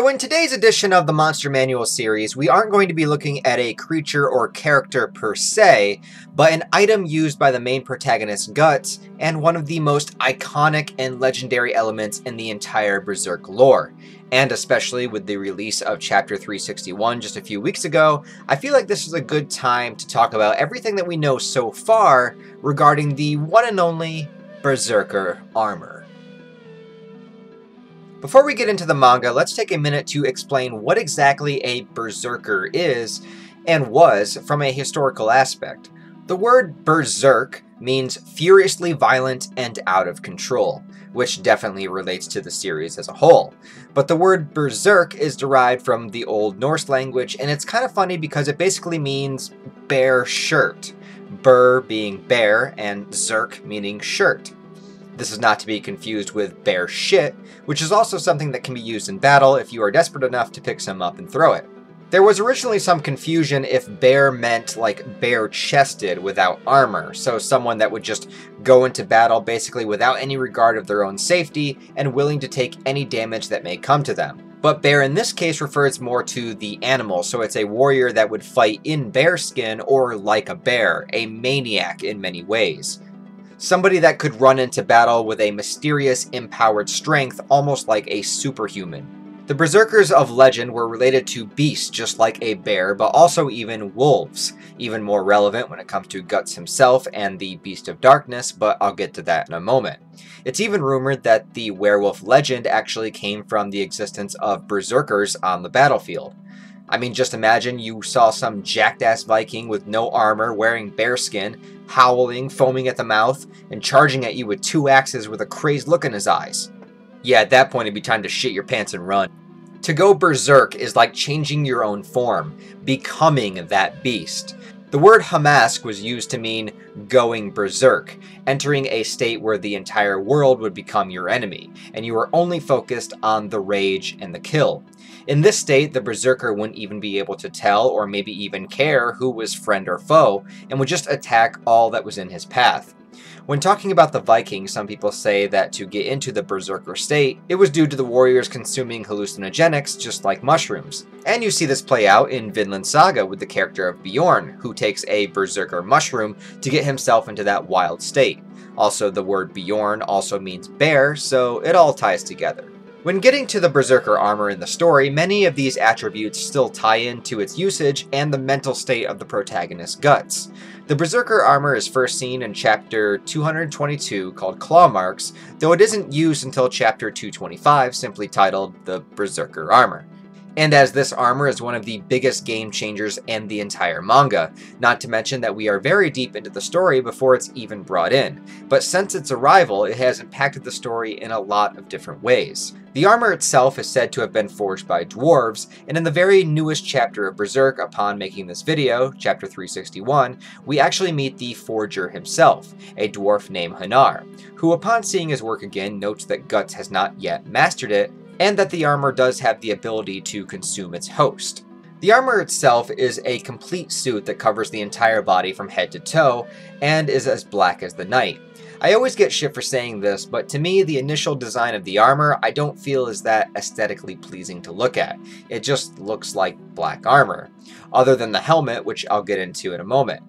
So in today's edition of the Monster Manual series, we aren't going to be looking at a creature or character per se, but an item used by the main protagonist's guts, and one of the most iconic and legendary elements in the entire Berserk lore. And especially with the release of Chapter 361 just a few weeks ago, I feel like this is a good time to talk about everything that we know so far regarding the one and only Berserker armor. Before we get into the manga, let's take a minute to explain what exactly a berserker is and was from a historical aspect. The word berserk means furiously violent and out of control, which definitely relates to the series as a whole. But the word berserk is derived from the Old Norse language, and it's kind of funny because it basically means bare shirt. Ber being bear, and zerk meaning shirt. This is not to be confused with bare shit, which is also something that can be used in battle if you are desperate enough to pick some up and throw it. There was originally some confusion if bare meant like bare chested without armor, so someone that would just go into battle basically without any regard of their own safety and willing to take any damage that may come to them. But bear in this case refers more to the animal, so it's a warrior that would fight in bear skin or like a bear, a maniac in many ways. Somebody that could run into battle with a mysterious, empowered strength, almost like a superhuman. The Berserkers of legend were related to beasts just like a bear, but also even wolves, even more relevant when it comes to Guts himself and the Beast of Darkness, but I'll get to that in a moment. It's even rumored that the werewolf legend actually came from the existence of berserkers on the battlefield. I mean, just imagine you saw some jacked ass Viking with no armor, wearing bearskin, howling, foaming at the mouth, and charging at you with two axes with a crazed look in his eyes. Yeah, at that point it'd be time to shit your pants and run. To go berserk is like changing your own form, becoming that beast. The word Hamask was used to mean going berserk, entering a state where the entire world would become your enemy, and you were only focused on the rage and the kill. In this state, the berserker wouldn't even be able to tell or maybe even care who was friend or foe, and would just attack all that was in his path. When talking about the Vikings, some people say that to get into the Berserker state, it was due to the warriors consuming hallucinogenics just like mushrooms. And you see this play out in Vinland Saga with the character of Bjorn, who takes a Berserker mushroom to get himself into that wild state. Also, the word Bjorn also means bear, so it all ties together. When getting to the Berserker armor in the story, many of these attributes still tie into its usage and the mental state of the protagonist's guts. The Berserker armor is first seen in chapter 222 called Claw Marks, though it isn't used until chapter 225 simply titled the Berserker armor and as this armor is one of the biggest game changers in the entire manga, not to mention that we are very deep into the story before it's even brought in. But since its arrival, it has impacted the story in a lot of different ways. The armor itself is said to have been forged by dwarves, and in the very newest chapter of Berserk upon making this video, chapter 361, we actually meet the forger himself, a dwarf named Hanar, who upon seeing his work again notes that Guts has not yet mastered it, and that the armor does have the ability to consume its host. The armor itself is a complete suit that covers the entire body from head to toe, and is as black as the night. I always get shit for saying this, but to me, the initial design of the armor I don't feel is that aesthetically pleasing to look at. It just looks like black armor, other than the helmet, which I'll get into in a moment.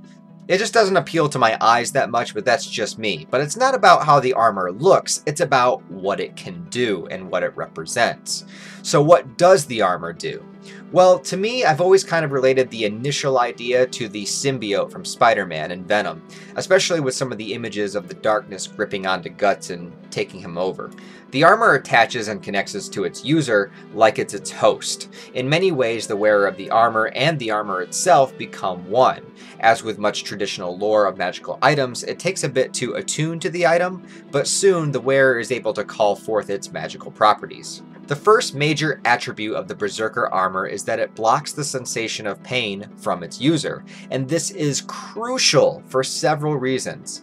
It just doesn't appeal to my eyes that much, but that's just me. But it's not about how the armor looks, it's about what it can do and what it represents. So what does the armor do? Well, to me, I've always kind of related the initial idea to the symbiote from Spider-Man and Venom, especially with some of the images of the darkness gripping onto Guts and taking him over. The armor attaches and connects to its user like it's its host. In many ways, the wearer of the armor and the armor itself become one. As with much traditional lore of magical items, it takes a bit to attune to the item, but soon the wearer is able to call forth its magical properties. The first major attribute of the Berserker armor is that it blocks the sensation of pain from its user, and this is crucial for several reasons.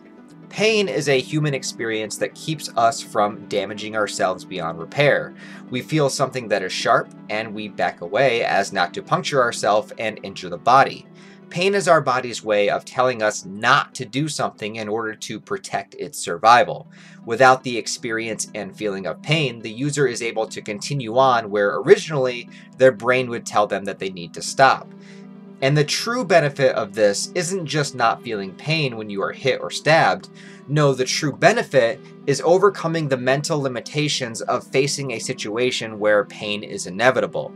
Pain is a human experience that keeps us from damaging ourselves beyond repair. We feel something that is sharp, and we back away as not to puncture ourselves and injure the body. Pain is our body's way of telling us not to do something in order to protect its survival. Without the experience and feeling of pain, the user is able to continue on where originally their brain would tell them that they need to stop. And the true benefit of this isn't just not feeling pain when you are hit or stabbed. No, the true benefit is overcoming the mental limitations of facing a situation where pain is inevitable.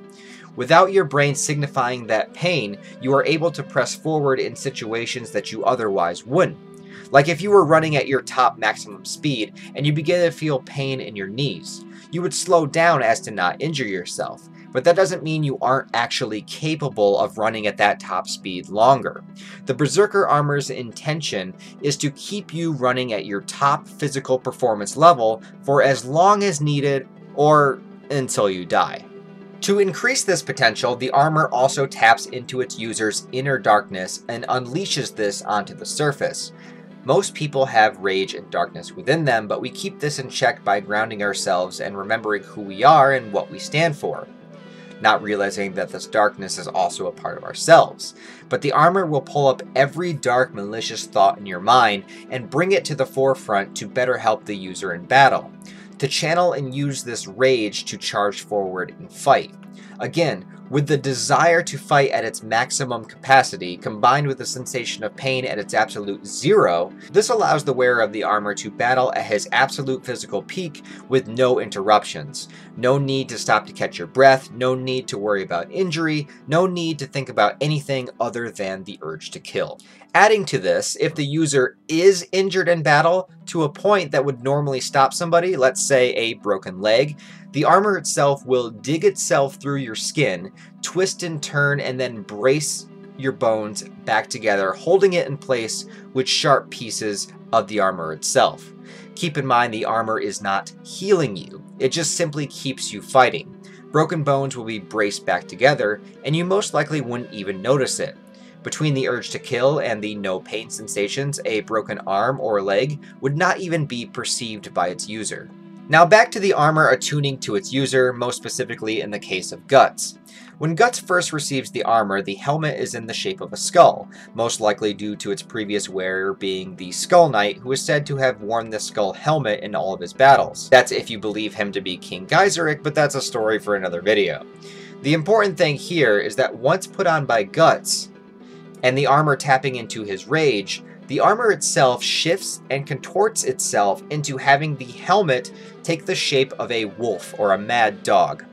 Without your brain signifying that pain, you are able to press forward in situations that you otherwise wouldn't. Like if you were running at your top maximum speed and you begin to feel pain in your knees, you would slow down as to not injure yourself. But that doesn't mean you aren't actually capable of running at that top speed longer. The Berserker Armor's intention is to keep you running at your top physical performance level for as long as needed or until you die. To increase this potential, the armor also taps into its user's inner darkness and unleashes this onto the surface. Most people have rage and darkness within them, but we keep this in check by grounding ourselves and remembering who we are and what we stand for. Not realizing that this darkness is also a part of ourselves. But the armor will pull up every dark, malicious thought in your mind and bring it to the forefront to better help the user in battle to channel and use this rage to charge forward and fight. Again, with the desire to fight at its maximum capacity, combined with the sensation of pain at its absolute zero, this allows the wearer of the armor to battle at his absolute physical peak with no interruptions. No need to stop to catch your breath, no need to worry about injury, no need to think about anything other than the urge to kill. Adding to this, if the user is injured in battle to a point that would normally stop somebody, let's say a broken leg, the armor itself will dig itself through your skin, twist and turn, and then brace your bones back together, holding it in place with sharp pieces of the armor itself. Keep in mind the armor is not healing you, it just simply keeps you fighting. Broken bones will be braced back together, and you most likely wouldn't even notice it. Between the urge to kill and the no pain sensations, a broken arm or leg would not even be perceived by its user. Now back to the armor attuning to its user, most specifically in the case of Guts. When Guts first receives the armor, the helmet is in the shape of a skull, most likely due to its previous wearer being the Skull Knight, who is said to have worn the skull helmet in all of his battles. That's if you believe him to be King Gaiseric, but that's a story for another video. The important thing here is that once put on by Guts, and the armor tapping into his rage, the armor itself shifts and contorts itself into having the helmet take the shape of a wolf or a mad dog.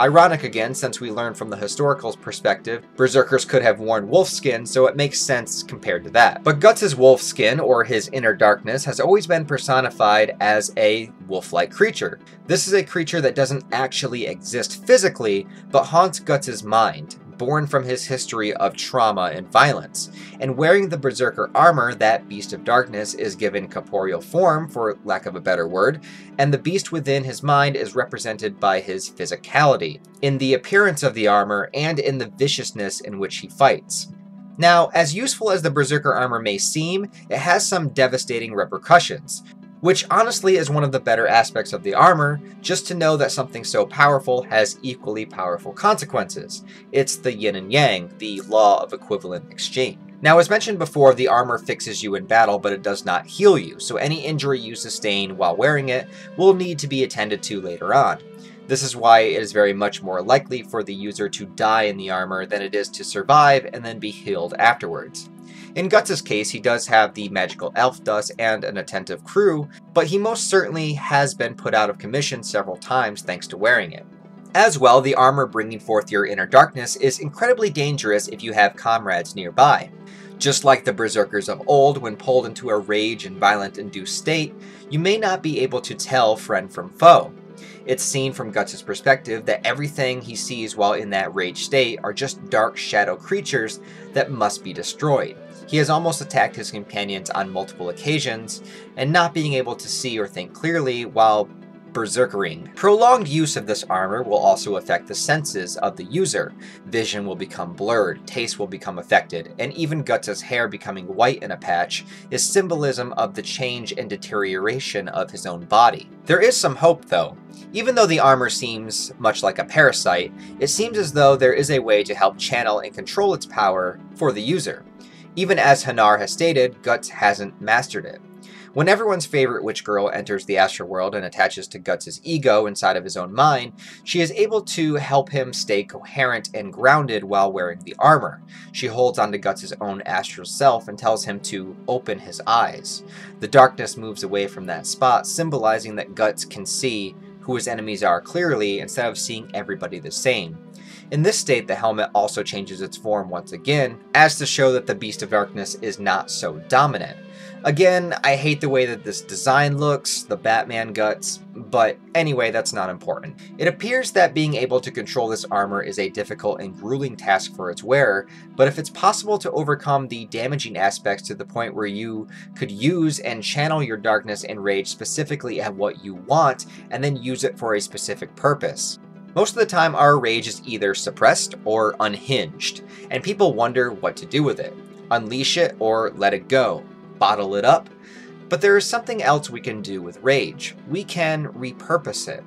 Ironic again, since we learned from the historical perspective, berserkers could have worn wolf skin, so it makes sense compared to that. But Guts' wolf skin, or his inner darkness, has always been personified as a wolf-like creature. This is a creature that doesn't actually exist physically, but haunts Guts' mind, born from his history of trauma and violence. And wearing the Berserker armor, that Beast of Darkness is given corporeal form, for lack of a better word, and the beast within his mind is represented by his physicality, in the appearance of the armor and in the viciousness in which he fights. Now, as useful as the Berserker armor may seem, it has some devastating repercussions which honestly is one of the better aspects of the armor, just to know that something so powerful has equally powerful consequences. It's the yin and yang, the law of equivalent exchange. Now, as mentioned before, the armor fixes you in battle, but it does not heal you, so any injury you sustain while wearing it will need to be attended to later on. This is why it is very much more likely for the user to die in the armor than it is to survive and then be healed afterwards. In Guts' case, he does have the magical elf dust and an attentive crew, but he most certainly has been put out of commission several times thanks to wearing it. As well, the armor bringing forth your inner darkness is incredibly dangerous if you have comrades nearby. Just like the berserkers of old, when pulled into a rage and violent induced state, you may not be able to tell friend from foe. It's seen from Guts' perspective that everything he sees while in that rage state are just dark shadow creatures that must be destroyed. He has almost attacked his companions on multiple occasions, and not being able to see or think clearly while berserkering. Prolonged use of this armor will also affect the senses of the user. Vision will become blurred, taste will become affected, and even Guts' hair becoming white in a patch is symbolism of the change and deterioration of his own body. There is some hope though. Even though the armor seems much like a parasite, it seems as though there is a way to help channel and control its power for the user. Even as Hanar has stated, Guts hasn't mastered it. When everyone's favorite witch girl enters the astral world and attaches to Guts' ego inside of his own mind, she is able to help him stay coherent and grounded while wearing the armor. She holds onto Guts' own astral self and tells him to open his eyes. The darkness moves away from that spot, symbolizing that Guts can see who his enemies are clearly instead of seeing everybody the same. In this state, the helmet also changes its form once again, as to show that the Beast of Darkness is not so dominant. Again, I hate the way that this design looks, the Batman guts, but anyway, that's not important. It appears that being able to control this armor is a difficult and grueling task for its wearer, but if it's possible to overcome the damaging aspects to the point where you could use and channel your darkness and rage specifically at what you want, and then use it for a specific purpose. Most of the time, our rage is either suppressed or unhinged, and people wonder what to do with it. Unleash it or let it go bottle it up. But there is something else we can do with rage. We can repurpose it.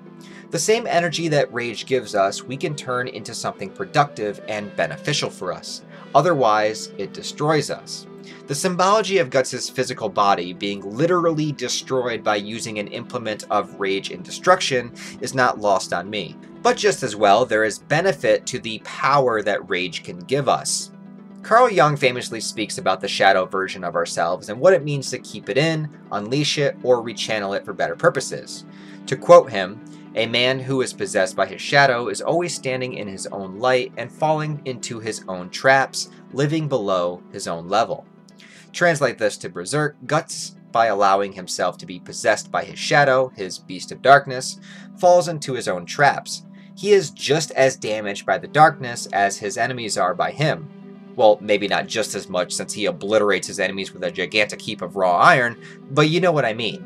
The same energy that rage gives us, we can turn into something productive and beneficial for us. Otherwise, it destroys us. The symbology of Guts' physical body being literally destroyed by using an implement of rage and destruction is not lost on me. But just as well, there is benefit to the power that rage can give us. Carl Jung famously speaks about the shadow version of ourselves and what it means to keep it in, unleash it, or rechannel it for better purposes. To quote him, a man who is possessed by his shadow is always standing in his own light and falling into his own traps, living below his own level. Translate this to Berserk, Guts, by allowing himself to be possessed by his shadow, his beast of darkness, falls into his own traps. He is just as damaged by the darkness as his enemies are by him. Well, maybe not just as much since he obliterates his enemies with a gigantic heap of raw iron, but you know what I mean.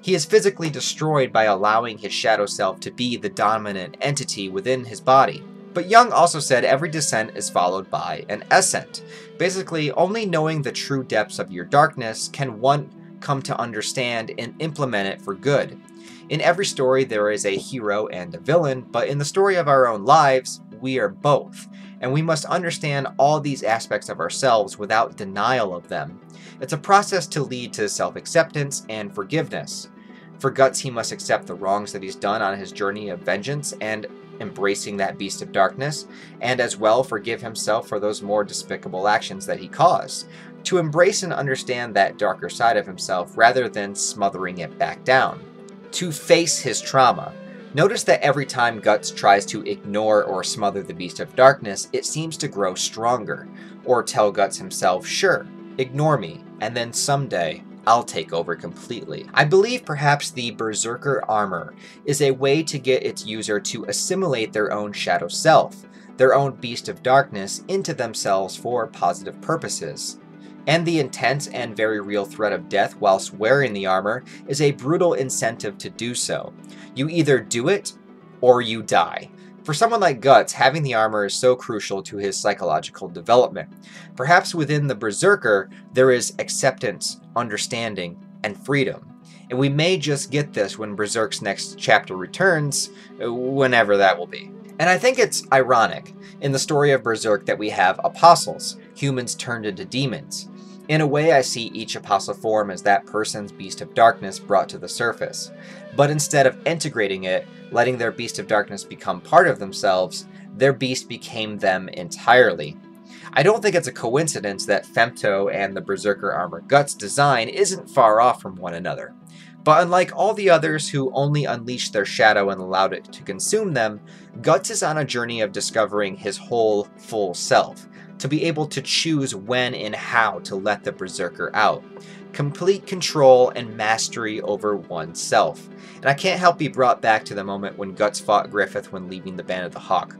He is physically destroyed by allowing his shadow self to be the dominant entity within his body. But Jung also said every descent is followed by an ascent. Basically, only knowing the true depths of your darkness can one come to understand and implement it for good. In every story, there is a hero and a villain, but in the story of our own lives, we are both and we must understand all these aspects of ourselves without denial of them. It's a process to lead to self acceptance and forgiveness. For Guts, he must accept the wrongs that he's done on his journey of vengeance and embracing that beast of darkness, and as well forgive himself for those more despicable actions that he caused. To embrace and understand that darker side of himself rather than smothering it back down. To face his trauma, Notice that every time Guts tries to ignore or smother the Beast of Darkness, it seems to grow stronger, or tell Guts himself, sure, ignore me, and then someday I'll take over completely. I believe perhaps the Berserker armor is a way to get its user to assimilate their own shadow self, their own Beast of Darkness, into themselves for positive purposes and the intense and very real threat of death whilst wearing the armor is a brutal incentive to do so. You either do it or you die. For someone like Guts, having the armor is so crucial to his psychological development. Perhaps within the Berserker, there is acceptance, understanding, and freedom. And we may just get this when Berserk's next chapter returns, whenever that will be. And I think it's ironic in the story of Berserk that we have apostles, humans turned into demons. In a way, I see each apostle form as that person's beast of darkness brought to the surface. But instead of integrating it, letting their beast of darkness become part of themselves, their beast became them entirely. I don't think it's a coincidence that Femto and the Berserker Armor Guts design isn't far off from one another. But unlike all the others who only unleashed their shadow and allowed it to consume them, Guts is on a journey of discovering his whole, full self, to be able to choose when and how to let the Berserker out. Complete control and mastery over oneself. And I can't help be brought back to the moment when Guts fought Griffith when leaving the Band of the Hawk.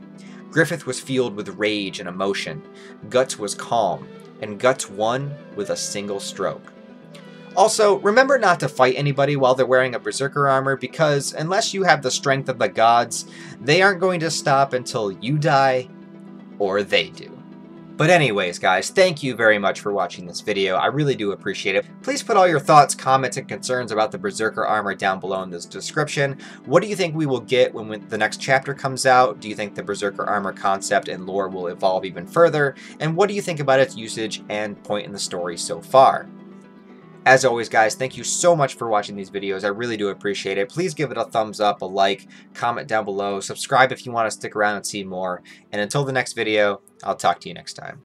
Griffith was fueled with rage and emotion. Guts was calm, and Guts won with a single stroke. Also, remember not to fight anybody while they're wearing a Berserker armor because unless you have the strength of the gods, they aren't going to stop until you die or they do. But anyways, guys, thank you very much for watching this video. I really do appreciate it. Please put all your thoughts, comments, and concerns about the Berserker armor down below in this description. What do you think we will get when the next chapter comes out? Do you think the Berserker armor concept and lore will evolve even further? And what do you think about its usage and point in the story so far? As always, guys, thank you so much for watching these videos. I really do appreciate it. Please give it a thumbs up, a like, comment down below, subscribe if you want to stick around and see more. And until the next video, I'll talk to you next time.